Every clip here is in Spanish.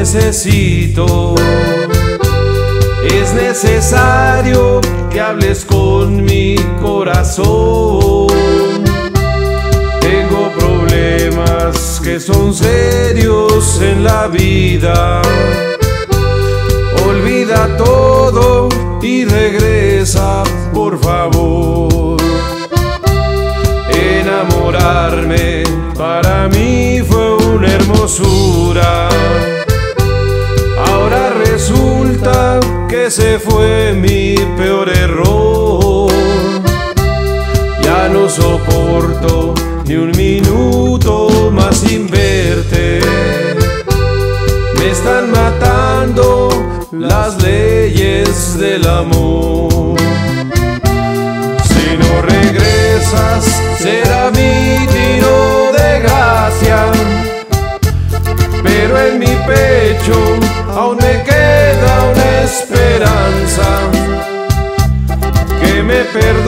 necesito. Es necesario que hables con mi corazón. Tengo problemas que son serios en la vida. Olvida todo y regresa, por favor. Enamorarme para mí fue una hermosura. Ahora resulta que se fue mi peor error. Ya no soporto ni un minuto más sin verte. Me están matando las leyes del amor. Si no regresas, será mi tiro Que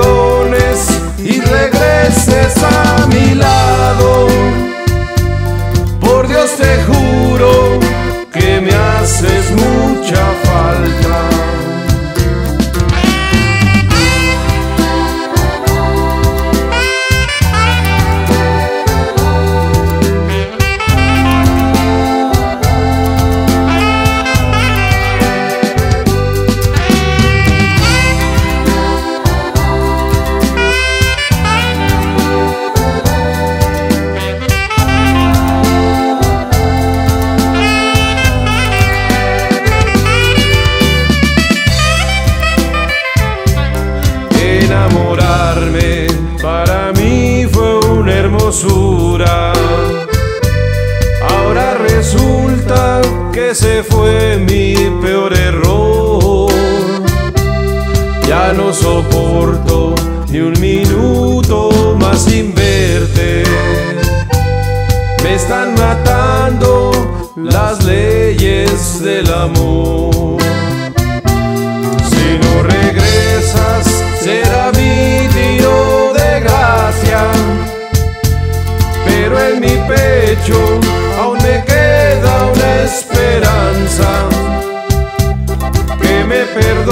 Ahora resulta que se fue mi peor error. Ya no soporto ni un minuto más sin verte. Me están matando las leyes del amor. pecho aún me queda una esperanza que me perdone.